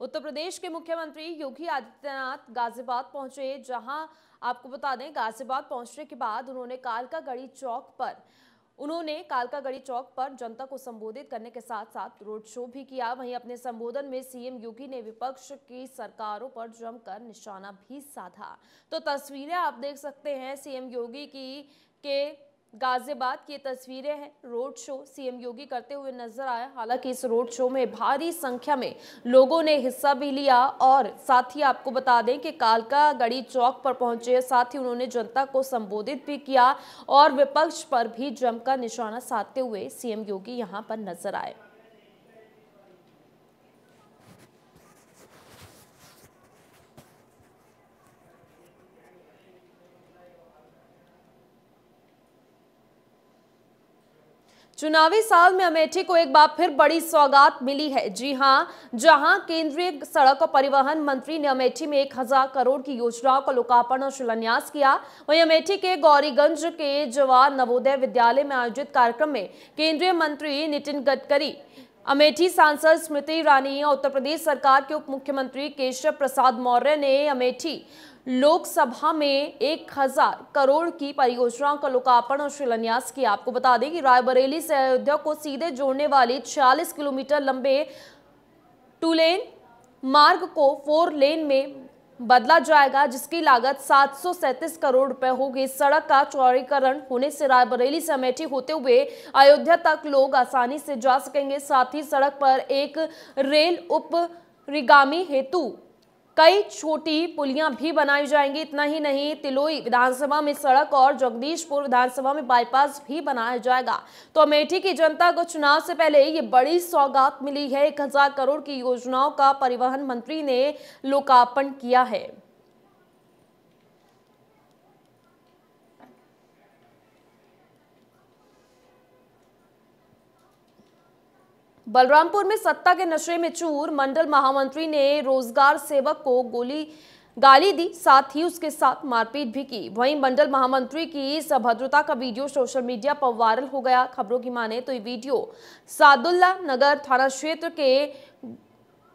उत्तर प्रदेश के मुख्यमंत्री योगी आदित्यनाथ गाजियाबाद पहुँचे, जहाँ आपको बता दें, गाजियाबाद पहुँचने के बाद उन्होंने कालका गढ़ी चौक पर, उन्होंने कालका गढ़ी चौक पर जनता को संबोधित करने के साथ साथ रोड शो भी किया। वहीं अपने संबोधन में सीएम योगी ने विपक्ष की सरकारों पर जमकर निशाना भी साधा। तो तस्वीरें आप देख सकते हैं सीएम योगी की, के गाजियाबाद की तस्वीरें हैं। रोड शो सीएम योगी करते हुए नज़र आए हालाँकि इस रोड शो में भारी संख्या में लोगों ने हिस्सा भी लिया और साथ ही आपको बता दें कि कालका गढ़ी चौक पर पहुँचे, साथ ही उन्होंने जनता को संबोधित भी किया और विपक्ष पर भी जमकर निशाना साधते हुए सीएम योगी यहाँ पर नज़र आए। चुनावी साल में अमेठी को एक बार फिर बड़ी सौगात मिली है। जी हाँ, जहाँ केंद्रीय सड़क और परिवहन मंत्री ने अमेठी में एक हज़ार करोड़ की योजनाओं का लोकार्पण और शिलान्यास किया। वहीं अमेठी के गौरीगंज के जवाहर नवोदय विद्यालय में आयोजित कार्यक्रम में केंद्रीय मंत्री नितिन गडकरी अमेठी सांसद स्मृति ईरानी और उत्तर प्रदेश सरकार के उप मुख्यमंत्री केशव प्रसाद मौर्य ने अमेठी लोकसभा में एक हज़ार करोड़ की परियोजनाओं का लोकार्पण और शिलान्यास किया। आपको बता दें कि रायबरेली से अयोध्या को सीधे जोड़ने वाली 40 किलोमीटर लंबे टू लेन मार्ग को फोर लेन में बदला जाएगा, जिसकी लागत सात सौ सैंतीस करोड़ रुपए होगी। सड़क का चौड़ीकरण होने से रायबरेली से अमेठी होते हुए अयोध्या तक लोग आसानी से जा सकेंगे। साथ ही सड़क पर एक रेल उप रिगामी हेतु कई छोटी पुलियाँ भी बनाई जाएँगी। इतना ही नहीं, तिलोई विधानसभा में सड़क और जगदीशपुर विधानसभा में बाईपास भी बनाया जाएगा। तो अमेठी की जनता को चुनाव से पहले ये बड़ी सौगात मिली है। एक हज़ार करोड़ की योजनाओं का परिवहन मंत्री ने लोकार्पण किया है। बलरामपुर में सत्ता के नशे में चूर। मंडल महामंत्री ने रोज़गार सेवक को गोली गाली दी, साथ ही उसके साथ मारपीट भी की। वहीं मंडल महामंत्री की सभद्रता का वीडियो सोशल मीडिया पर वायरल हो गया। खबरों की माने तो ये वीडियो सादुल्ला नगर थाना क्षेत्र के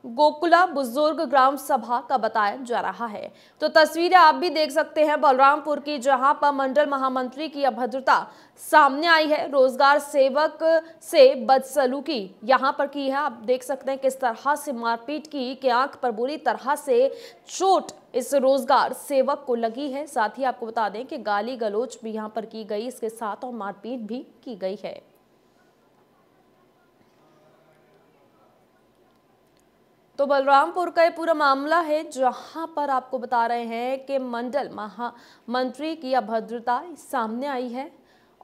गोकुला बुज़ुर्ग ग्राम सभा का बताया जा रहा है। तो तस्वीरें आप भी देख सकते हैं बलरामपुर की, जहाँ पर मंडल महामंत्री की अभद्रता सामने आई है। रोज़गार सेवक से बदसलूकी यहाँ पर की है। आप देख सकते हैं किस तरह से मारपीट की कि आँख पर बुरी तरह से चोट इस रोज़गार सेवक को लगी है। साथ ही आपको बता दें कि गाली गलोच भी यहाँ पर की गई। इसके साथ और मारपीट भी की गई है। तो बलरामपुर का ये पूरा मामला है, जहाँ पर आपको बता रहे हैं कि मंडल महामंत्री की अभद्रता सामने आई है।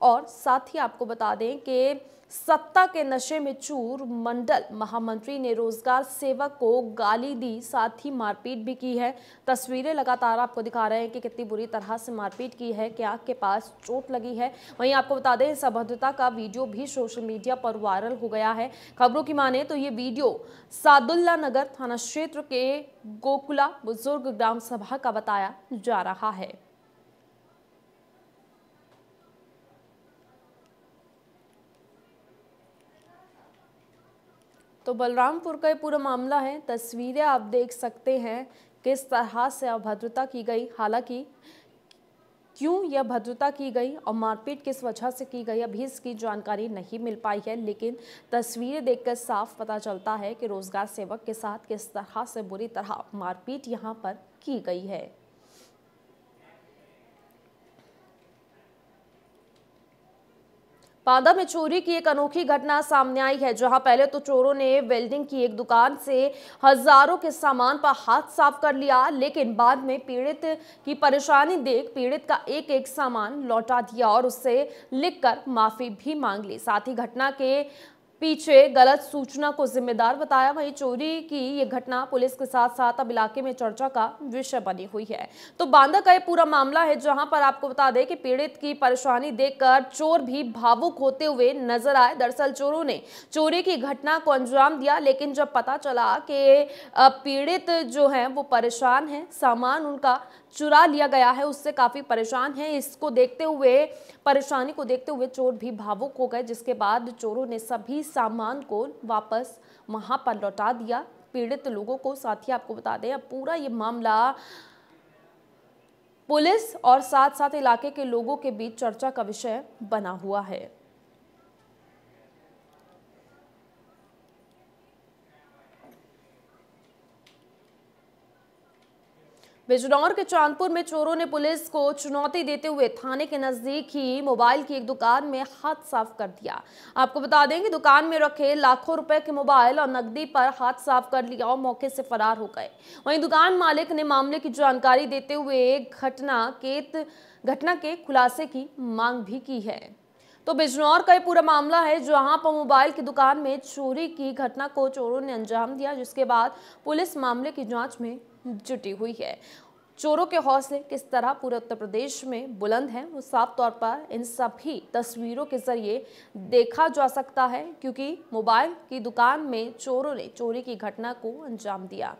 और साथ ही आपको बता दें कि सत्ता के नशे में चूर मंडल महामंत्री ने रोज़गार सेवक को गाली दी, साथ ही मारपीट भी की है। तस्वीरें लगातार आपको दिखा रहे हैं कि कितनी बुरी तरह से मारपीट की है कि आँख के पास चोट लगी है? वहीं आपको बता दें, इस अभद्रता का वीडियो भी सोशल मीडिया पर वायरल हो गया है। खबरों की माने तो ये वीडियो सादुल्ला नगर थाना क्षेत्र के गोकुला बुज़ुर्ग ग्राम सभा का बताया जा रहा है। तो बलरामपुर का ये पूरा मामला है। तस्वीरें आप देख सकते हैं किस तरह से अभद्रता की गई। हालाँकि क्यों यह भद्रता की गई और मारपीट किस वजह से की गई, अभी इसकी जानकारी नहीं मिल पाई है, लेकिन तस्वीरें देखकर साफ़ पता चलता है कि रोज़गार सेवक के साथ किस तरह से बुरी तरह मारपीट यहाँ पर की गई है। पांदा में चोरी की एक अनोखी घटना सामने आई है, जहाँ पहले तो चोरों ने वेल्डिंग की एक दुकान से हज़ारों के सामान पर हाथ साफ़ कर लिया, लेकिन बाद में पीड़ित की परेशानी देख पीड़ित का एक एक सामान लौटा दिया और उससे लिखकर माफ़ी भी मांग ली। साथ ही घटना के पीछे गलत सूचना को जिम्मेदार बताया, वहीं चोरी की ये घटना पुलिस के साथ साथ अब इलाके में चर्चा का विषय बनी हुई है। तो बांदा का ये पूरा मामला है, जहाँ पर आपको बता दें कि पीड़ित की परेशानी देखकर चोर भी भावुक होते हुए नज़र आए। दरअसल चोरों ने चोरी की घटना को अंजाम दिया, लेकिन जब पता चला कि पीड़ित जो है, वो परेशान है, सामान उनका चुरा लिया गया है, उससे काफ़ी परेशान है। इसको देखते हुए, परेशानी को देखते हुए चोर भी भावुक हो गए, जिसके बाद चोरों ने सभी सामान को वापस वहाँ पर लौटा दिया। पीड़ित लोगों को साथ ही आपको बता दें, अब पूरा ये मामला पुलिस और साथ साथ इलाके के लोगों के बीच चर्चा का विषय बना हुआ है। बिजनौर के चांदपुर में चोरों ने पुलिस को चुनौती देते हुए थाने के नज़दीक ही मोबाइल की एक दुकान में हाथ साफ़ कर दिया। आपको बता दें कि दुकान में रखे लाखों रुपए के मोबाइल और नकदी पर हाथ साफ़ कर लिया और मौके से फरार हो गए। वहीं दुकान मालिक ने मामले की जानकारी देते हुए घटना के घटना के खुलासे की मांग भी की है। तो बिजनौर का ये पूरा मामला है, जहाँ पर मोबाइल की दुकान में चोरी की घटना को चोरों ने अंजाम दिया, जिसके बाद पुलिस मामले की जाँच में जुटी हुई है। चोरों के हौसले किस तरह पूरे उत्तर प्रदेश में बुलंद हैं, वो साफ़ तौर पर इन सभी तस्वीरों के ज़रिए देखा जा सकता है, क्योंकि मोबाइल की दुकान में चोरों ने चोरी की घटना को अंजाम दिया।